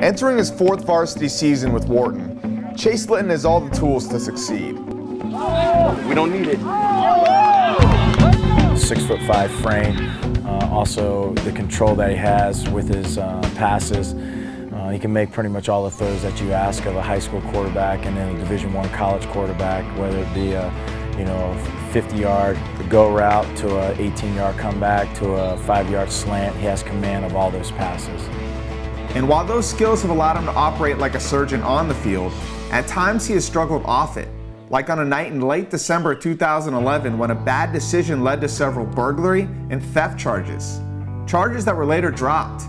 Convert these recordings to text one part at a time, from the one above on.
Entering his fourth varsity season with Wharton, Chase Litton has all the tools to succeed. We don't need it. Six foot five frame, uh, also the control that he has with his uh, passes. Uh, he can make pretty much all the throws that you ask of a high school quarterback and then a Division One college quarterback, whether it be a you know 50-yard go route to a 18-yard comeback to a five-yard slant. He has command of all those passes. And while those skills have allowed him to operate like a surgeon on the field, at times he has struggled off it. Like on a night in late December 2011 when a bad decision led to several burglary and theft charges. Charges that were later dropped.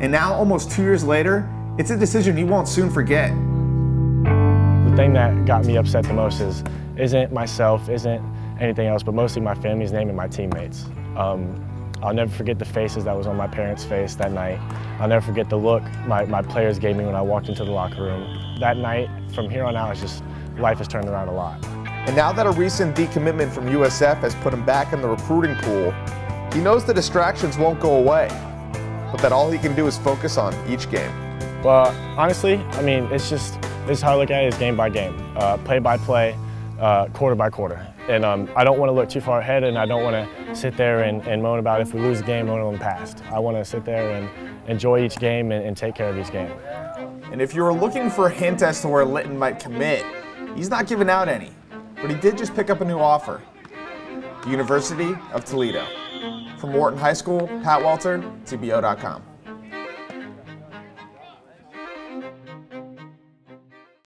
And now, almost two years later, it's a decision he won't soon forget. The thing that got me upset the most is, isn't myself, isn't anything else, but mostly my family's name and my teammates. Um, I'll never forget the faces that was on my parents' face that night. I'll never forget the look my, my players gave me when I walked into the locker room. That night, from here on out, it's just, life has turned around a lot. And now that a recent decommitment from USF has put him back in the recruiting pool, he knows the distractions won't go away, but that all he can do is focus on each game. Well, honestly, I mean, it's just, it's how I look at it is game by game, uh, play by play, uh, quarter by quarter. And um, I don't want to look too far ahead and I don't want to sit there and, and moan about if we lose a game, moan on the past. I want to sit there and enjoy each game and, and take care of each game. And if you were looking for a hint as to where Litton might commit, he's not giving out any. But he did just pick up a new offer. The University of Toledo. From Wharton High School, Pat Welter, TBO.com.